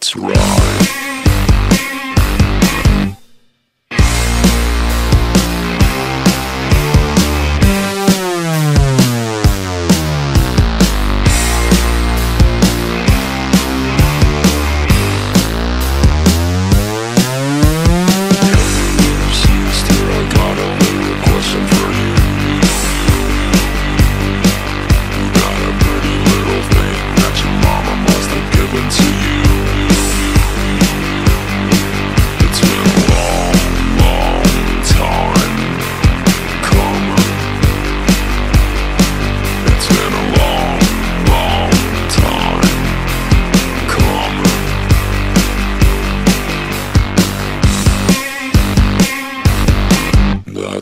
That's right.